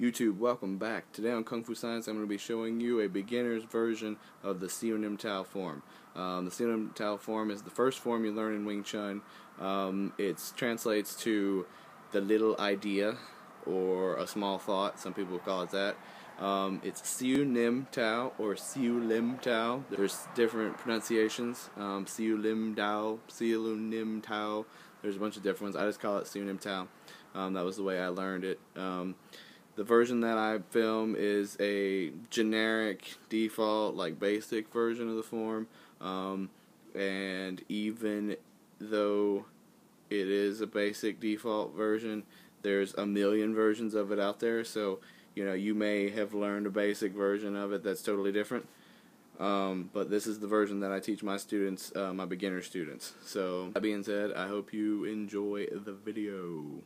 YouTube, welcome back. Today on Kung Fu Science, I'm going to be showing you a beginner's version of the Siu Nim Tao form. Um, the Siu Nim Tao form is the first form you learn in Wing Chun. Um, it translates to the little idea or a small thought. Some people call it that. Um, it's Siu Nim Tao or Siu Lim Tao. There's different pronunciations. Um, Siu Lim Tao, Siu Nim Tao. There's a bunch of different ones. I just call it Siu Nim Tao. Um, that was the way I learned it. The version that I film is a generic default like basic version of the form um, and even though it is a basic default version there's a million versions of it out there so you know you may have learned a basic version of it that's totally different um, but this is the version that I teach my students, uh, my beginner students. So, that being said, I hope you enjoy the video.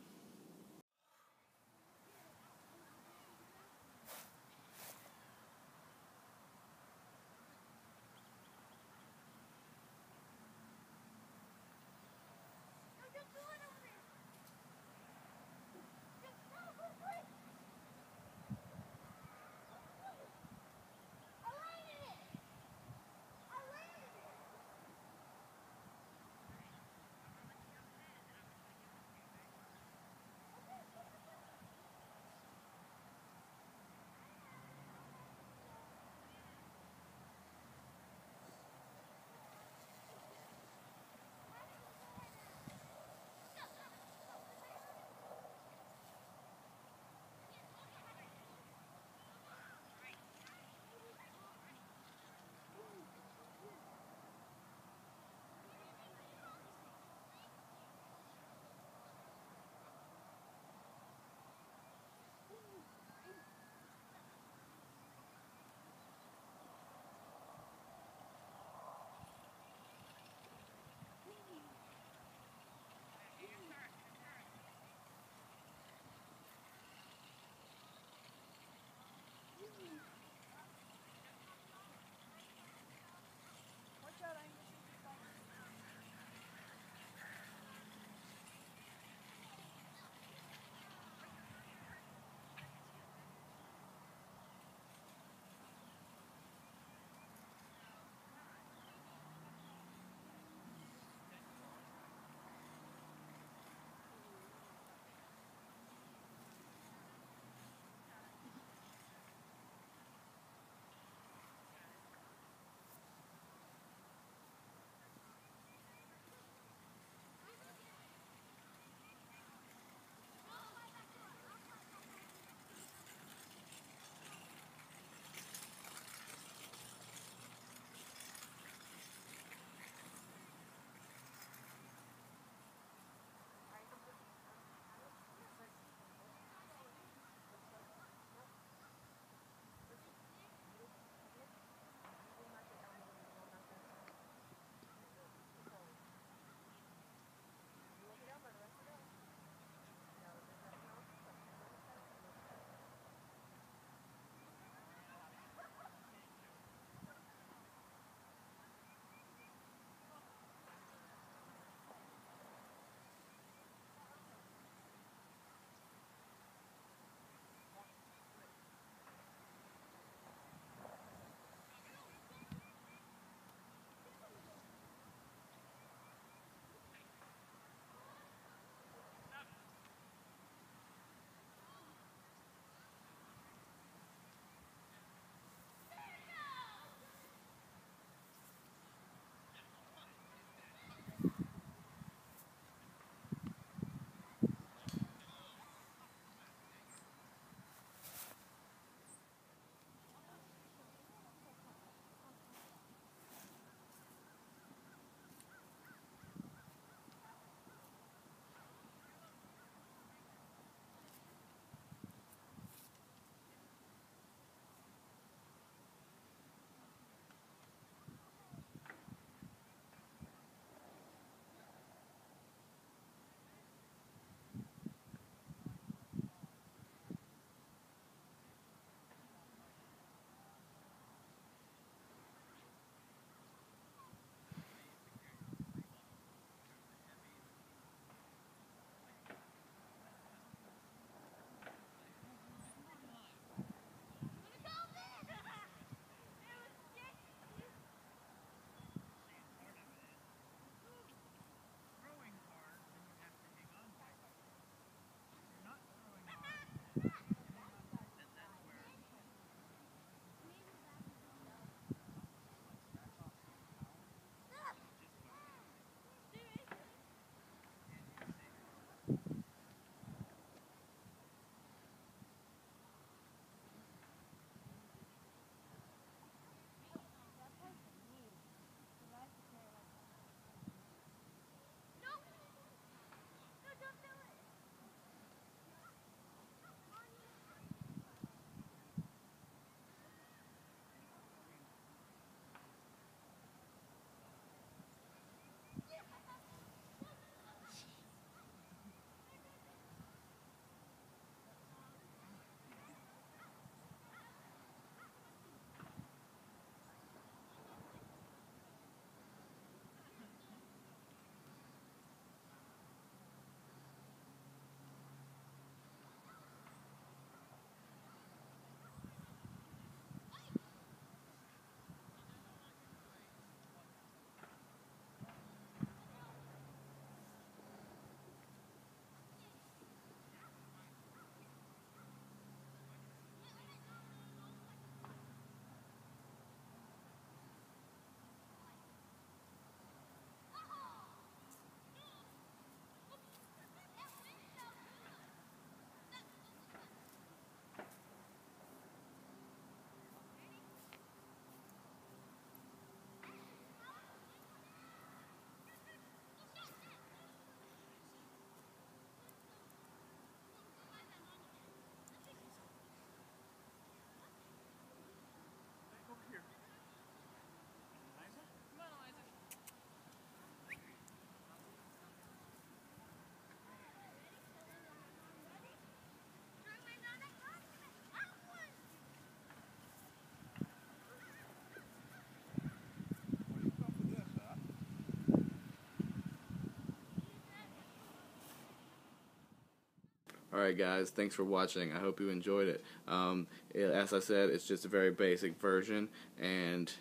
Alright guys, thanks for watching. I hope you enjoyed it. Um, it. As I said, it's just a very basic version, and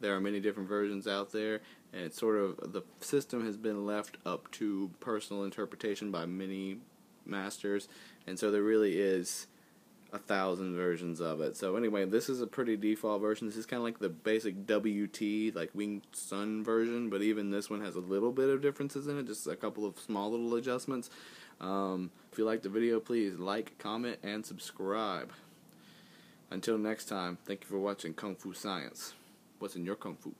there are many different versions out there, and it's sort of, the system has been left up to personal interpretation by many masters, and so there really is a thousand versions of it. So anyway, this is a pretty default version. This is kind of like the basic WT, like Wing Tsun version, but even this one has a little bit of differences in it, just a couple of small little adjustments. Um, if you liked the video, please like, comment, and subscribe. Until next time, thank you for watching Kung Fu Science. What's in your Kung Fu?